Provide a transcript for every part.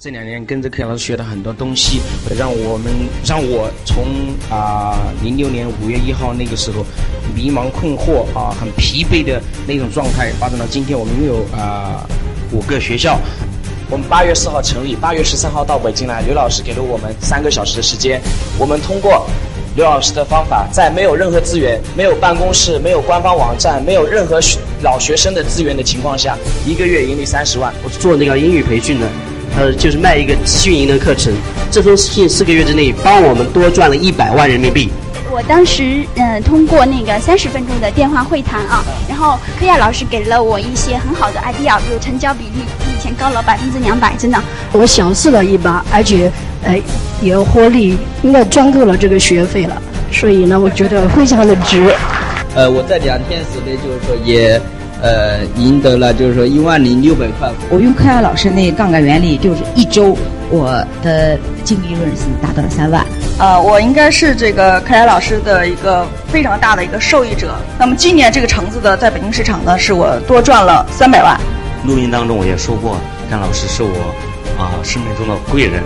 这两年跟着柯老师学了很多东西，让我们让我从啊零六年五月一号那个时候迷茫困惑啊很疲惫的那种状态，发展到今天我们拥有啊五个学校。我们八月四号成立，八月十三号到北京来，刘老师给了我们三个小时的时间，我们通过刘老师的方法，在没有任何资源、没有办公室、没有官方网站、没有任何老学生的资源的情况下，一个月盈利三十万。我做那个英语培训的。呃，就是卖一个训营的课程，这封信四个月之内帮我们多赚了一百万人民币。我当时嗯，通过那个三十分钟的电话会谈啊，然后柯亚老师给了我一些很好的 idea，比如成交比例比以前高了百分之两百，真的。我小试了一把，而且呃也获利，应该赚够了这个学费了，所以呢，我觉得非常的值。呃，我在两天时内就是说也。呃，赢得了就是说一万零六百块。我用柯亚老师那杠杆原理，就是一周我的净利润是达到了三万。呃，我应该是这个柯亚老师的一个非常大的一个受益者。那么今年这个橙子的在北京市场呢，是我多赚了三百万。录音当中我也说过，柯老师是我啊生命中的贵人。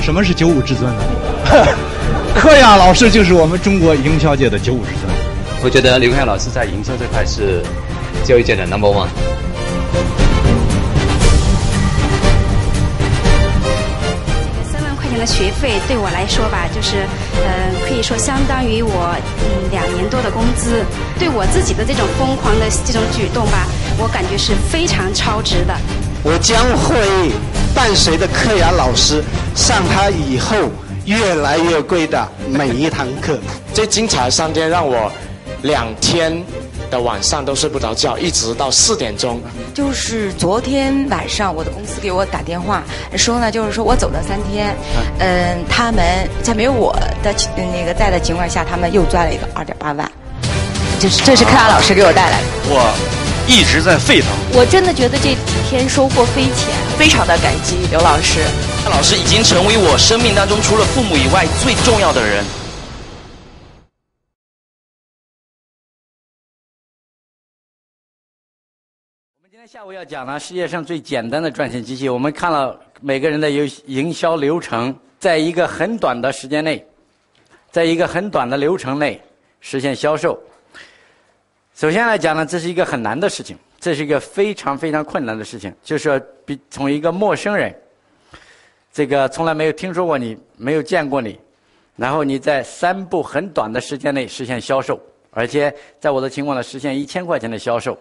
什么是九五至尊呢？柯亚老师就是我们中国营销界的九五至尊。我觉得刘凯老师在营销这块是。教育界的 Number One。三万块钱的学费对我来说吧，就是呃，可以说相当于我嗯两年多的工资。对我自己的这种疯狂的这种举动吧，我感觉是非常超值的。我将会伴随着柯雅老师上他以后越来越贵的每一堂课。最精彩的三天让我两天。的晚上都睡不着觉，一直到四点钟。就是昨天晚上，我的公司给我打电话说呢，就是说我走了三天，嗯，他们在没有我的那个在的情况下，他们又赚了一个二点八万。这是这是柯亚老师给我带来的。我一直在沸腾。我真的觉得这几天收获匪浅，非常的感激刘老师。柯老师已经成为我生命当中除了父母以外最重要的人。下午要讲呢，世界上最简单的赚钱机器。我们看了每个人的营营销流程，在一个很短的时间内，在一个很短的流程内实现销售。首先来讲呢，这是一个很难的事情，这是一个非常非常困难的事情。就是比从一个陌生人，这个从来没有听说过你，没有见过你，然后你在三步很短的时间内实现销售，而且在我的情况呢，实现一千块钱的销售。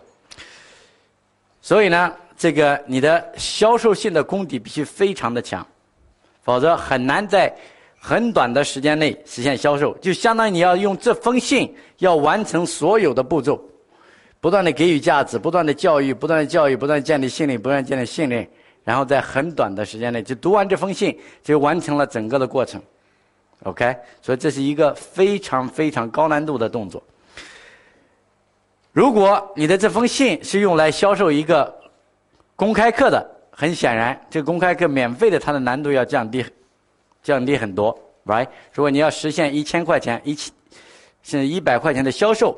所以呢，这个你的销售性的功底必须非常的强，否则很难在很短的时间内实现销售。就相当于你要用这封信要完成所有的步骤，不断的给予价值，不断的教育，不断的教育，不断建立信任，不断建立信任，然后在很短的时间内就读完这封信，就完成了整个的过程。OK，所以这是一个非常非常高难度的动作。如果你的这封信是用来销售一个公开课的，很显然，这个公开课免费的，它的难度要降低，降低很多，right？如果你要实现一千块钱、一千甚至一百块钱的销售，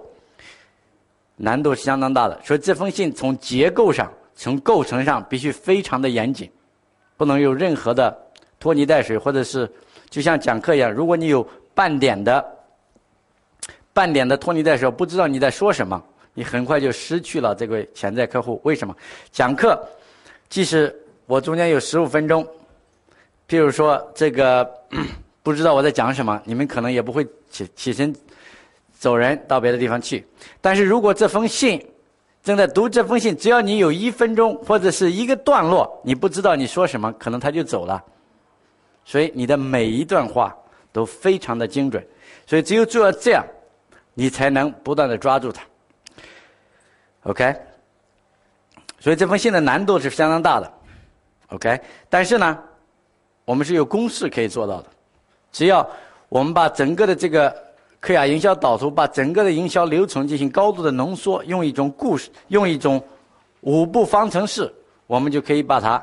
难度是相当大的。所以这封信从结构上、从构成上必须非常的严谨，不能有任何的拖泥带水，或者是就像讲课一样，如果你有半点的、半点的拖泥带水，不知道你在说什么。你很快就失去了这个潜在客户，为什么？讲课，即使我中间有十五分钟，譬如说这个 不知道我在讲什么，你们可能也不会起起身走人到别的地方去。但是如果这封信正在读这封信，只要你有一分钟或者是一个段落，你不知道你说什么，可能他就走了。所以你的每一段话都非常的精准，所以只有做到这样，你才能不断的抓住他。OK，所以这封信的难度是相当大的。OK，但是呢，我们是有公式可以做到的。只要我们把整个的这个科雅营销导图，把整个的营销流程进行高度的浓缩，用一种故事，用一种五步方程式，我们就可以把它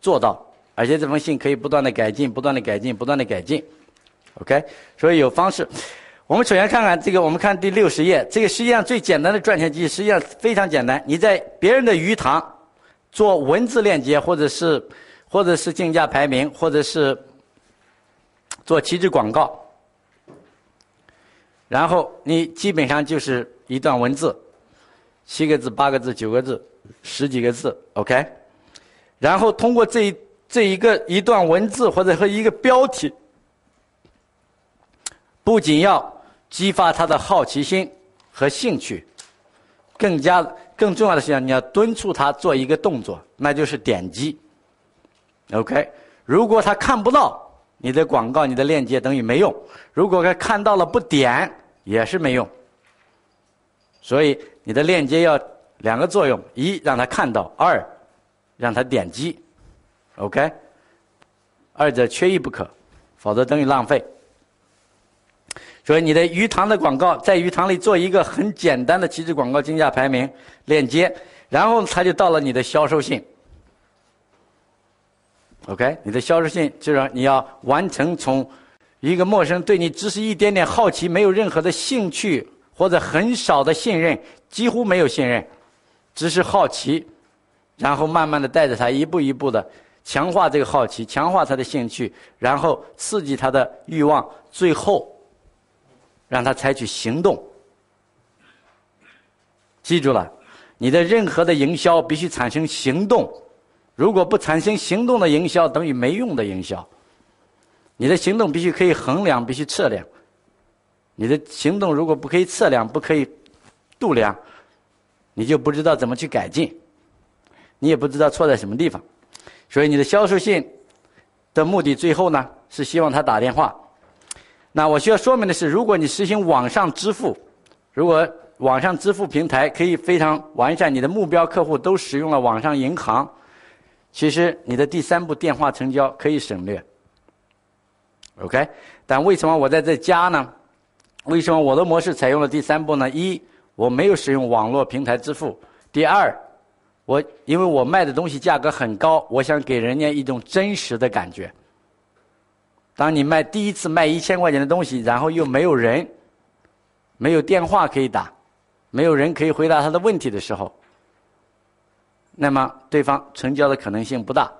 做到。而且这封信可以不断的改进，不断的改进，不断的改进。OK，所以有方式。我们首先看看这个，我们看第六十页，这个实际上最简单的赚钱机，实际上非常简单。你在别人的鱼塘做文字链接，或者是或者是竞价排名，或者是做旗帜广告，然后你基本上就是一段文字，七个字、八个字、九个字、十几个字，OK，然后通过这一这一个一段文字或者和一个标题，不仅要激发他的好奇心和兴趣，更加更重要的是，你要敦促他做一个动作，那就是点击。OK，如果他看不到你的广告、你的链接，等于没用；如果他看到了不点，也是没用。所以你的链接要两个作用：一让他看到，二让他点击。OK，二者缺一不可，否则等于浪费。所以你的鱼塘的广告在鱼塘里做一个很简单的旗帜广告竞价排名链接，然后他就到了你的销售信。OK，你的销售信就是你要完成从一个陌生对你只是一点点好奇，没有任何的兴趣或者很少的信任，几乎没有信任，只是好奇，然后慢慢的带着他一步一步的强化这个好奇，强化他的兴趣，然后刺激他的欲望，最后让他采取行动。记住了，你的任何的营销必须产生行动。如果不产生行动的营销，等于没用的营销。你的行动必须可以衡量，必须测量。你的行动如果不可以测量，不可以度量，你就不知道怎么去改进，你也不知道错在什么地方。所以你的销售信的目的，最后呢是希望他打电话。那我需要说明的是，如果你实行网上支付，如果网上支付平台可以非常完善，你的目标客户都使用了网上银行。其实你的第三步电话成交可以省略，OK？但为什么我在这加呢？为什么我的模式采用了第三步呢？一，我没有使用网络平台支付；第二，我因为我卖的东西价格很高，我想给人家一种真实的感觉。当你卖第一次卖一千块钱的东西，然后又没有人，没有电话可以打，没有人可以回答他的问题的时候。那么对方成交的可能性不大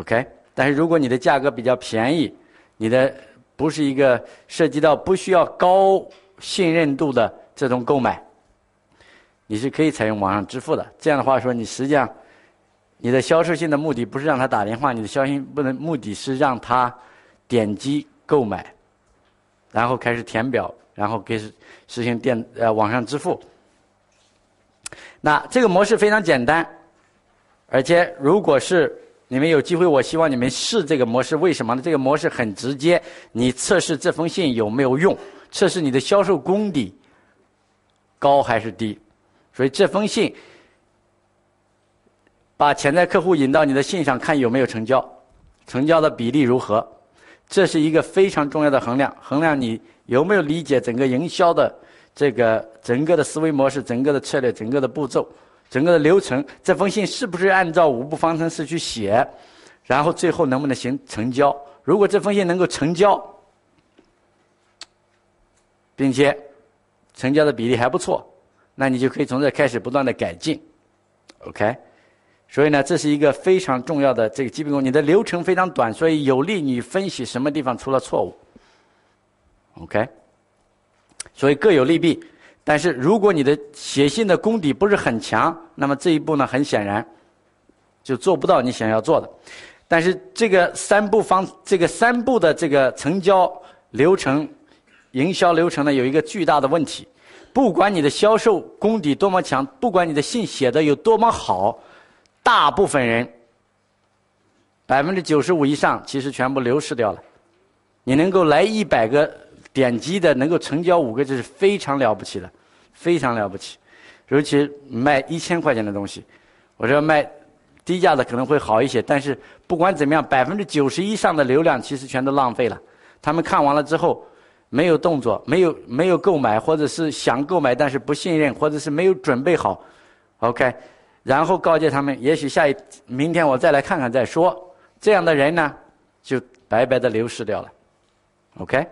，OK。但是如果你的价格比较便宜，你的不是一个涉及到不需要高信任度的这种购买，你是可以采用网上支付的。这样的话说，你实际上你的销售性的目的不是让他打电话，你的销售不能目的是让他点击购买，然后开始填表，然后给实行电呃网上支付。那这个模式非常简单。而且，如果是你们有机会，我希望你们试这个模式。为什么呢？这个模式很直接，你测试这封信有没有用，测试你的销售功底高还是低。所以这封信把潜在客户引到你的信上，看有没有成交，成交的比例如何，这是一个非常重要的衡量，衡量你有没有理解整个营销的这个整个的思维模式、整个的策略、整个的步骤。整个的流程，这封信是不是按照五步方程式去写？然后最后能不能行成交？如果这封信能够成交，并且成交的比例还不错，那你就可以从这开始不断的改进。OK，所以呢，这是一个非常重要的这个基本功。你的流程非常短，所以有利你分析什么地方出了错误。OK，所以各有利弊。但是如果你的写信的功底不是很强，那么这一步呢，很显然就做不到你想要做的。但是这个三步方，这个三步的这个成交流程、营销流程呢，有一个巨大的问题：不管你的销售功底多么强，不管你的信写的有多么好，大部分人百分之九十五以上其实全部流失掉了。你能够来一百个点击的，能够成交五个，这是非常了不起的。非常了不起，尤其卖一千块钱的东西，我说卖低价的可能会好一些，但是不管怎么样，百分之九十以上的流量其实全都浪费了。他们看完了之后没有动作，没有没有购买，或者是想购买但是不信任，或者是没有准备好，OK，然后告诫他们，也许下一明天我再来看看再说。这样的人呢，就白白的流失掉了，OK，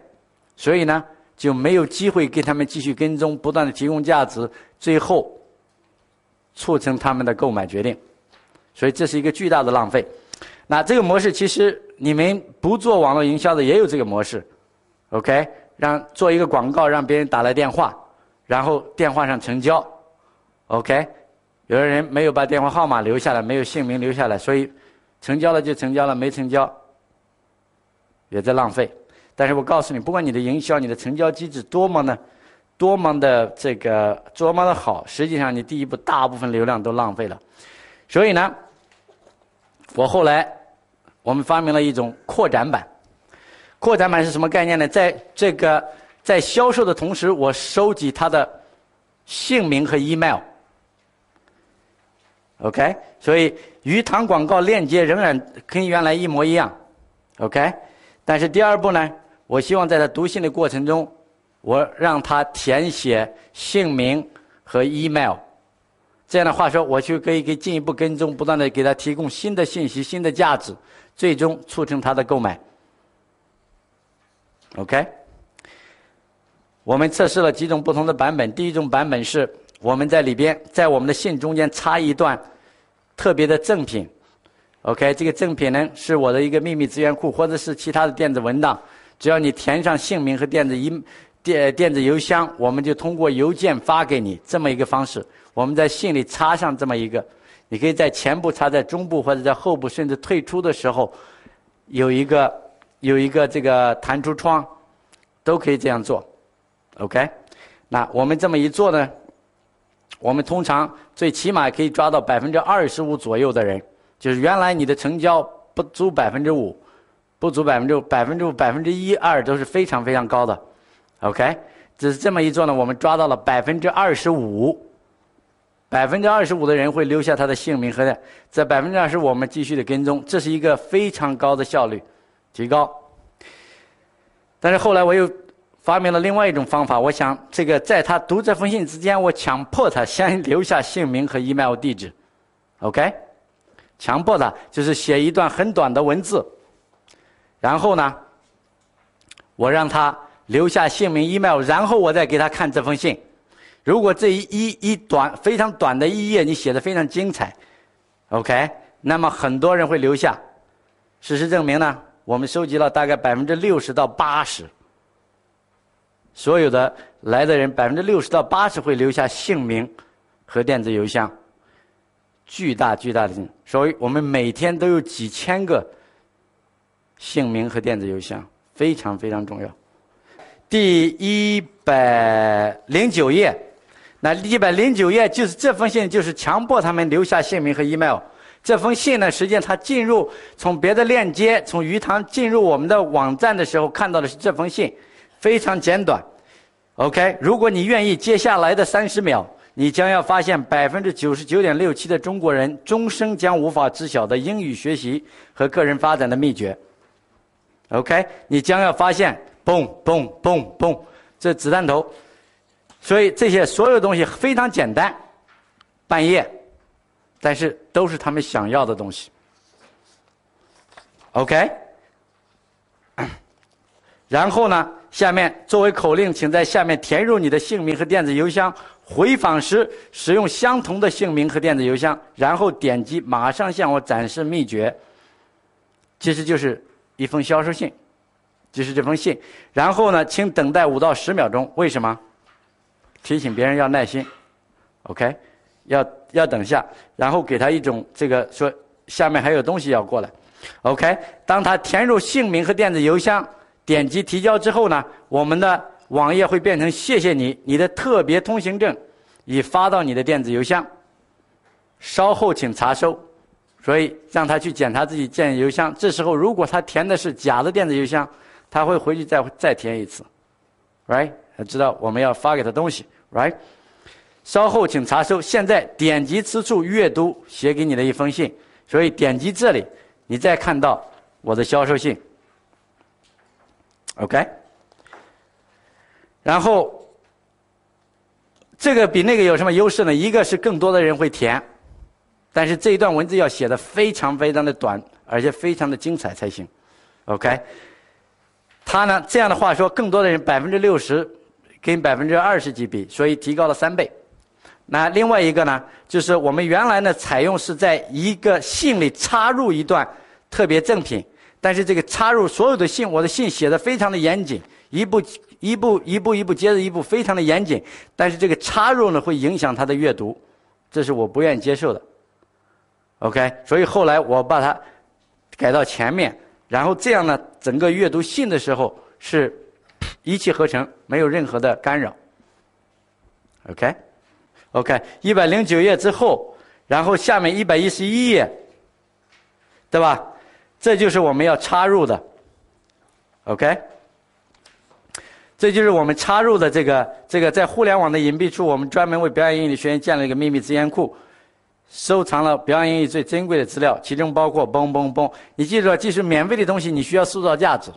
所以呢。就没有机会给他们继续跟踪，不断的提供价值，最后促成他们的购买决定，所以这是一个巨大的浪费。那这个模式其实你们不做网络营销的也有这个模式，OK？让做一个广告，让别人打来电话，然后电话上成交，OK？有的人没有把电话号码留下来，没有姓名留下来，所以成交了就成交了，没成交也在浪费。但是我告诉你，不管你的营销、你的成交机制多么呢，多么的这个多么的好，实际上你第一步大部分流量都浪费了。所以呢，我后来我们发明了一种扩展版。扩展版是什么概念呢？在这个在销售的同时，我收集他的姓名和 email。OK，所以鱼塘广告链接仍然跟原来一模一样。OK，但是第二步呢？我希望在他读信的过程中，我让他填写姓名和 email。这样的话说，我就可以给进一步跟踪，不断的给他提供新的信息、新的价值，最终促成他的购买。OK，我们测试了几种不同的版本。第一种版本是我们在里边，在我们的信中间插一段特别的赠品。OK，这个赠品呢是我的一个秘密资源库，或者是其他的电子文档。只要你填上姓名和电子邮电电子邮箱，我们就通过邮件发给你这么一个方式。我们在信里插上这么一个，你可以在前部插在中部或者在后部，甚至退出的时候有一个有一个这个弹出窗，都可以这样做。OK，那我们这么一做呢，我们通常最起码可以抓到百分之二十五左右的人，就是原来你的成交不足百分之五。不足百分之五百分之五百分之一二都是非常非常高的，OK，只是这么一做呢，我们抓到了百分之二十五，百分之二十五的人会留下他的姓名和的，在百分之二十五我们继续的跟踪，这是一个非常高的效率提高。但是后来我又发明了另外一种方法，我想这个在他读这封信之间，我强迫他先留下姓名和 email 地址，OK，强迫他就是写一段很短的文字。然后呢，我让他留下姓名、email，然后我再给他看这封信。如果这一一一短非常短的一页你写的非常精彩，OK，那么很多人会留下。事实证明呢，我们收集了大概百分之六十到八十，所有的来的人百分之六十到八十会留下姓名和电子邮箱，巨大巨大的，所以我们每天都有几千个。姓名和电子邮箱非常非常重要。第一百零九页，那一百零九页就是这封信，就是强迫他们留下姓名和 email。这封信呢，实际上他进入从别的链接，从鱼塘进入我们的网站的时候，看到的是这封信，非常简短。OK，如果你愿意，接下来的三十秒，你将要发现百分之九十九点六七的中国人终生将无法知晓的英语学习和个人发展的秘诀。OK，你将要发现，嘣嘣嘣嘣，这子弹头，所以这些所有东西非常简单，半夜，但是都是他们想要的东西。OK，然后呢，下面作为口令，请在下面填入你的姓名和电子邮箱。回访时使用相同的姓名和电子邮箱，然后点击马上向我展示秘诀。其实就是。一封销售信，就是这封信。然后呢，请等待五到十秒钟。为什么？提醒别人要耐心。OK，要要等下，然后给他一种这个说下面还有东西要过来。OK，当他填入姓名和电子邮箱，点击提交之后呢，我们的网页会变成谢谢你，你的特别通行证已发到你的电子邮箱，稍后请查收。所以让他去检查自己电子邮箱。这时候，如果他填的是假的电子邮箱，他会回去再再填一次，right？他知道我们要发给他东西，right？稍后请查收。现在点击此处阅读写给你的一封信。所以点击这里，你再看到我的销售信，OK？然后这个比那个有什么优势呢？一个是更多的人会填。但是这一段文字要写的非常非常的短，而且非常的精彩才行，OK？他呢这样的话说，更多的人百分之六十跟百分之二十几比，所以提高了三倍。那另外一个呢，就是我们原来呢采用是在一个信里插入一段特别赠品，但是这个插入所有的信，我的信写的非常的严谨，一步一步一步一步接着一步，非常的严谨。但是这个插入呢，会影响他的阅读，这是我不愿意接受的。OK，所以后来我把它改到前面，然后这样呢，整个阅读信的时候是一气呵成，没有任何的干扰。OK，OK，一百零九页之后，然后下面一百一十一页，对吧？这就是我们要插入的。OK，这就是我们插入的这个这个在互联网的隐蔽处，我们专门为表演英语学员建了一个秘密资源库。收藏了表演英语最珍贵的资料，其中包括嘣嘣嘣。你记住，即使免费的东西，你需要塑造价值，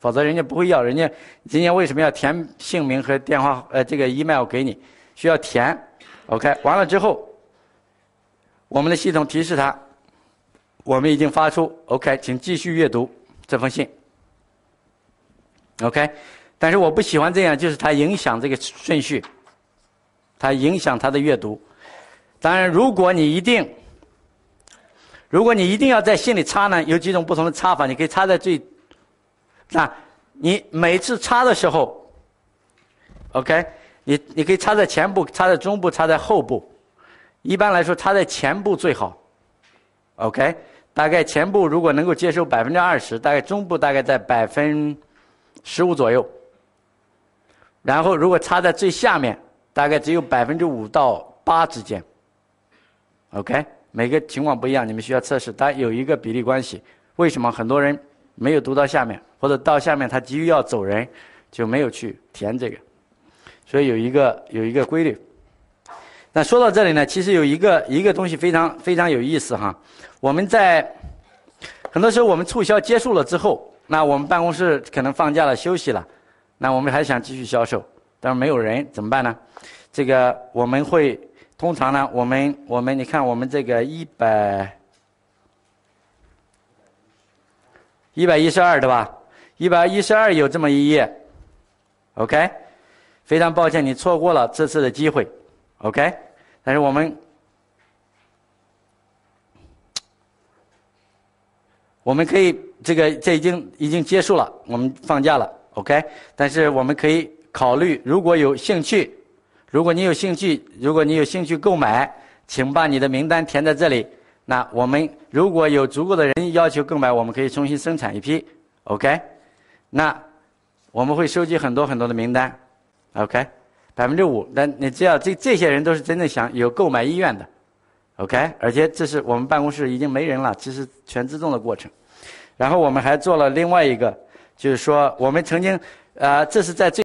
否则人家不会要。人家今天为什么要填姓名和电话？呃，这个 email 给你，需要填。OK，完了之后，我们的系统提示他，我们已经发出 OK，请继续阅读这封信。OK，但是我不喜欢这样，就是它影响这个顺序，它影响他的阅读。当然，如果你一定，如果你一定要在信里插呢，有几种不同的插法，你可以插在最，那，你每次插的时候，OK，你你可以插在前部，插在中部，插在后部。一般来说，插在前部最好。OK，大概前部如果能够接受百分之二十，大概中部大概在百分十五左右。然后，如果插在最下面，大概只有百分之五到八之间。OK，每个情况不一样，你们需要测试。但有一个比例关系，为什么很多人没有读到下面，或者到下面他急于要走人，就没有去填这个？所以有一个有一个规律。那说到这里呢，其实有一个一个东西非常非常有意思哈。我们在很多时候我们促销结束了之后，那我们办公室可能放假了休息了，那我们还想继续销售，但是没有人怎么办呢？这个我们会。通常呢，我们我们你看，我们这个一百一百一十二对吧？一百一十二有这么一页，OK。非常抱歉，你错过了这次的机会，OK。但是我们我们可以这个这已经已经结束了，我们放假了，OK。但是我们可以考虑，如果有兴趣。如果你有兴趣，如果你有兴趣购买，请把你的名单填在这里。那我们如果有足够的人要求购买，我们可以重新生产一批，OK？那我们会收集很多很多的名单，OK？百分之五，那你只要这这些人都是真的想有购买意愿的，OK？而且这是我们办公室已经没人了，这是全自动的过程。然后我们还做了另外一个，就是说我们曾经，呃，这是在最。